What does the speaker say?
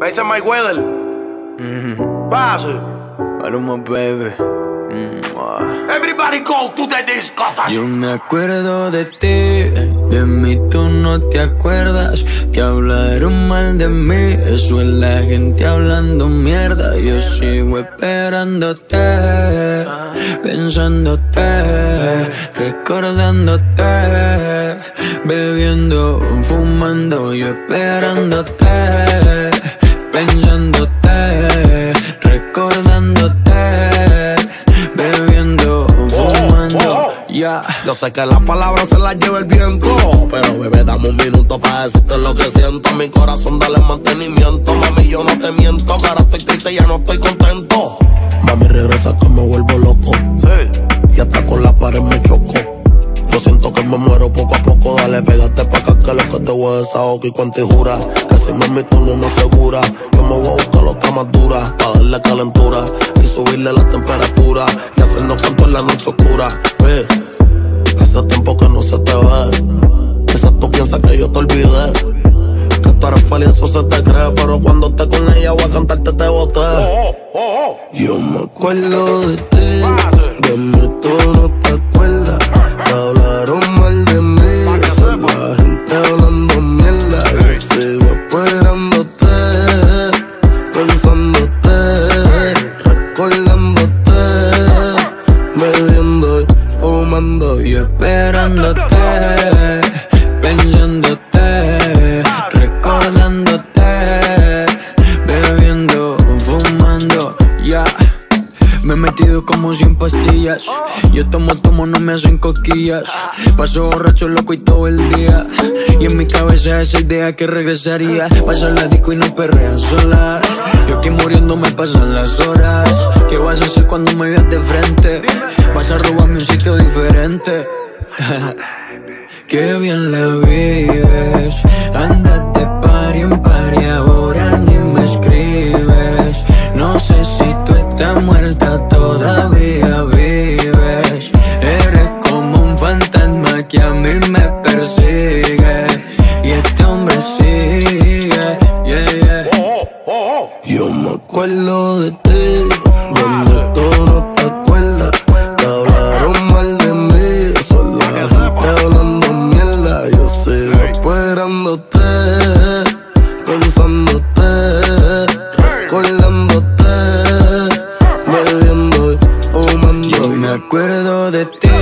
Me dice Mike Weather. Pase. Paloma, baby. Everybody go to the disco. Yo me acuerdo de ti, de mí tú no te acuerdas. Que hablaron mal de mí, eso es la gente hablando mierda. Yo sigo esperándote, pensándote, recordándote, bebiendo, fumando, yo esperándote, pensándote, recordándote bebiendo, fumando, ya. Yo sé que las palabras se las lleva el viento. Pero bebé, dame un minuto para decirte lo que siento. Mi corazón, dale mantenimiento. Mami, yo no te miento. Que ahora estoy triste, ya no estoy contento. Mami, regresa que me vuelvo loco. Y hasta con la pared me choco. Yo siento que me muero poco a poco. Dale, pégate pa' que lo que te voy a desahogo y cuánto jura. Que si mami tú no me asegura. Yo me voy a buscar lo que más dura. Pa' darle calentura y subirle la temperatura. Y hacernos canto en la noche oscura. Ve, hace tiempo que no se te ve. Quizás tú piensas que yo te olvidé. Que tú eres feliz, eso se te cree. Pero cuando esté con ella voy a cantarte te boté. Yo me acuerdo de ti. De mí tú Yo esperándote, pensándote, recordándote, bebiendo, fumando, ya. Me he metido como 100 pastillas. Yo tomo, tomo, no me hacen cosquillas. Paso borracho, loco y todo el día. Y en mi cabeza esa idea que regresaría. Pasa la disco y no perrea sola. Yo aquí muriendo me pasan las horas. ¿Qué vas a hacer cuando me veas de frente? Vas a robarme un sitio diferente. Qué bien la vives. Andate pari en pari, ahora ni me escribes. No sé si tú estás muerta, todavía vives. Eres como un fantasma que a mí me persigue. Y este hombre sigue, yeah, yeah. Yo me acuerdo de ti, esperándote, pensándote, recordándote, bebiendo y fumando. Yo me acuerdo de ti,